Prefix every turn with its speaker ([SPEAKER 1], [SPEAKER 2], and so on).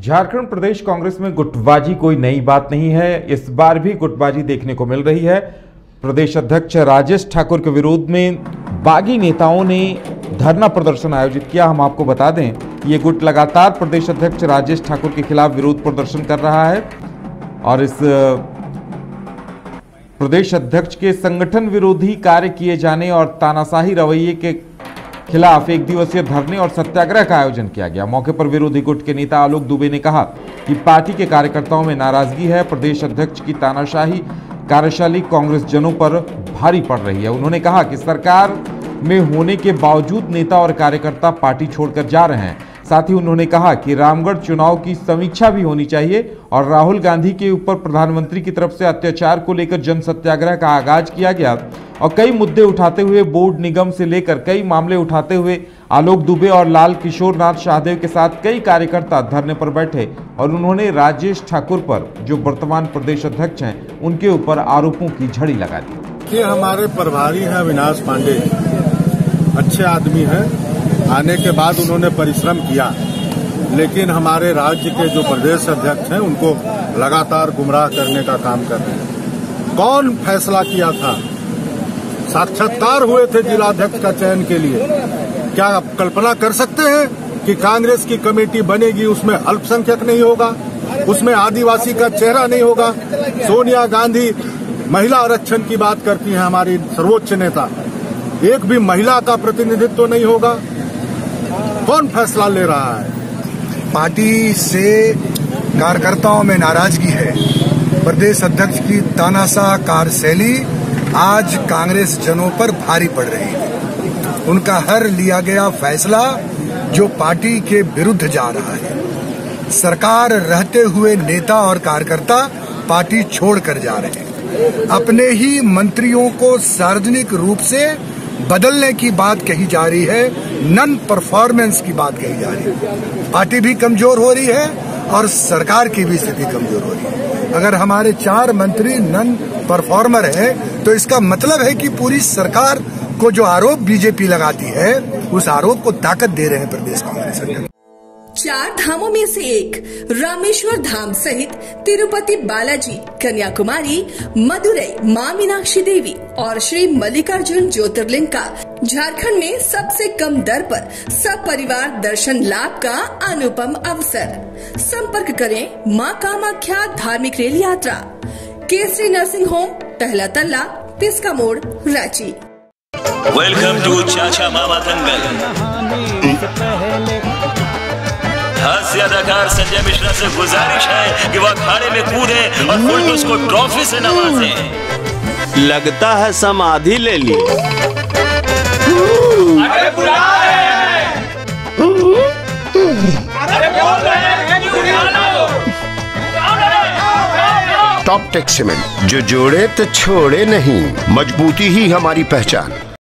[SPEAKER 1] झारखंड प्रदेश कांग्रेस में गुटबाजी कोई नई बात नहीं है। इस बार भी गुटबाजी देखने को मिल रही है। प्रदेश अध्यक्ष राजेश ठाकुर के विरोध में बागी नेताओं ने धरना प्रदर्शन आयोजित किया। हम आपको बता दें, ये गुट लगातार प्रदेश अध्यक्ष राजेश ठाकुर के खिलाफ विरोध प्रदर्शन कर रहा है और इस, प्रदेश अध्यक्ष के संगठन विरोधी कार्य किए जाने और तानाशाही रवैये के खिलाफ एक दिवसीय धरने और सत्याग्रह का आयोजन किया गया। मौके पर विरोधी गुट के नेता आलोक दुबे ने कहा कि पार्टी के कार्यकर्ताओं में नाराज़गी है, प्रदेश अध्यक्ष की तानाशाही, कार्यशाली कांग्रेस जनों पर भारी पड़ रही है। उन्होंने कहा कि सरकार में होने के बावजूद नेता और कार्यकर्ता पार्टी छोड़कर जा रहे हैं। साथ ही उन्होंने कहा कि रामगढ़ चुनाव की समीक्षा भी होनी चाहिए और राहुल गांधी के ऊपर प्रधानमंत्री की तरफ़ से अत्याचार को लेकर जन सत्याग्रह का आगाज़ किया गया। और कई मुद्दे उठाते हुए बोर्ड निगम से लेकर कई मामले उठाते हुए आलोक दुबे और लाल किशोर नाथ शाहदेव के साथ कई कार्यकर्ता धरने पर बैठे और उन्होंने राजेश ठाकुर पर, जो वर्तमान प्रदेश अध्यक्ष हैं, उनके ऊपर आरोपों की झड़ी लगा दी।
[SPEAKER 2] ये हमारे प्रभारी हैं अविनाश पांडे। अच्छे आदमी हैं। आने के बाद उन्होंने परिश्रम किया। लेकिन हमारे राज्य के जो प्रदेश अध्यक्ष हैं, उनको लगातार गुमराह करने का काम कर रहे हैं। कौन फैसला किया था? साक्षात्कार हुए थे जिलाध्यक्ष का चयन के लिए। क्या आप कल्पना कर सकते हैं कि कांग्रेस की कमेटी बनेगी, उसमें अल्पसंख्यक नहीं होगा, उसमें आदिवासी का चेहरा नहीं होगा? सोनिया गांधी महिला आरक्षण की बात करती है हमारी सर्वोच्च नेता। एक भी महिला का प्रतिनिधित्व तो नहीं होगा। कौन फैसला ले रहा है?
[SPEAKER 3] पार्टी से कार्यकर्ताओं में नाराज़गी है। प्रदेश अध्यक्ष की तानाशाह कार्यशैली आज कांग्रेस जनों पर भारी पड़ रही है। उनका हर लिया गया फैसला जो पार्टी के विरुद्ध जा रहा है। सरकार रहते हुए नेता और कार्यकर्ता पार्टी छोड़कर जा रहे हैं। अपने ही मंत्रियों को सार्वजनिक रूप से बदलने की बात कही जा रही है, नन परफॉर्मेंस की बात कही जा रही है। पार्टी भी कमज़ोर हो रही है और सरकार की भी स्थिति कमज़ोर हो रही है। अगर हमारे चार मंत्री नन परफॉर्मर है तो इसका मतलब है कि पूरी सरकार को जो आरोप बीजेपी लगाती है, उस आरोप को ताकत दे रहे हैं प्रदेश कांग्रेस अध्यक्ष
[SPEAKER 4] चार धामों में से एक, रामेश्वर धाम सहित तिरुपति बालाजी, कन्याकुमारी मदुरई माँ मीनाक्षी देवी और श्री मल्लिकार्जुन ज्योतिर्लिंग का झारखंड में सबसे कम दर पर सब परिवार दर्शन लाभ का अनुपम अवसर। संपर्क करें माँ कामाख्या धार्मिक रेल यात्रा। केसरी नर्सिंग होम पहला तल्ला तिसका मोड़ रांची।
[SPEAKER 5] वेलकम टू चाचा मामा दंगल हास्य अदाकार संजय मिश्रा से गुजारिश है कि वह अखाड़े में कूदे और फुलटूस को ट्रॉफी से नवाजे।
[SPEAKER 6] लगता है समाधि ले ली।
[SPEAKER 5] अरे बुला
[SPEAKER 7] टॉप टेक सीमेंट। जो जोड़े तो छोड़े नहीं। मजबूती ही हमारी पहचान।